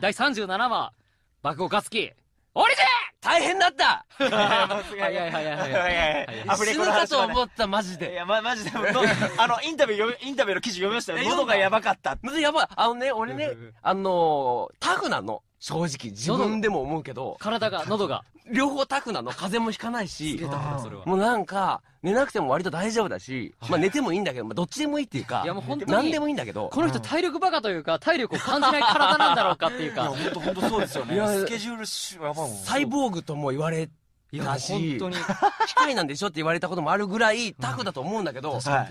第37話、爆豪勝樹、オリジ大変だった！ン早い早い早い早。はいいアフレ死ぬかと思った、マジいで。やまマジで。の あのインタビュー読みインタビューの記事読みましたよ。え喉がやばかった。まずやばい。あのね、俺ね、あのー、タフなの。正直、自分でも思うけど、体が、喉が。両方タフなの。風邪もひかないし。もうなんか、寝なくても割と大丈夫だし、まあ寝てもいいんだけど、まあどっちでもいいっていうかいや、もう本当に何でもいいんだけど、この人体力バカというか、体力を感じない体なんだろうかっていういやか。本当本当そうですよねいやスケジュールしやばいもんサイボーグとも言われいや、た本し、当に。機械なんでしょって言われたこともあるぐらいタフだと思うんだけど、さ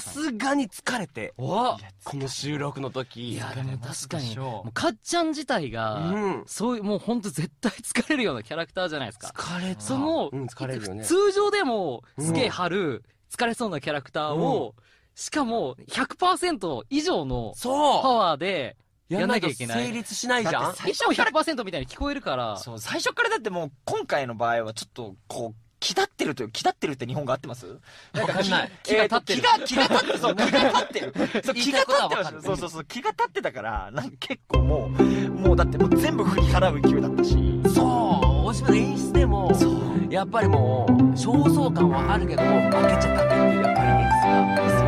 すがに疲れて、おこの収録の時。いや、でも確かに、かっちゃん自体が、うんそういう、もう本当絶対疲れるようなキャラクターじゃないですか。疲れた。その、うん、疲れるよね。通常でも、すげえ張る、疲れそうなキャラクターを、しかも、100%以上のパそうワーで、やんなきゃいけない。成立しないじゃん？だって最いつも100%みたいに聞こえるから、そう最初からだってもう今回の場合はちょっとこう気立ってるという気立ってるって日本語合ってます？なんわかんない。気が立ってる。気が気が立ってそう気が立ってるそう気が立ってまそうそうそう気が立ってたからなんか結構もうもうだってもう全部振り払う勢いだったし。そう、おしまい演出でも、やっぱりもう、焦燥感はあるけども、負けちゃダメっていう、やっぱり演出が。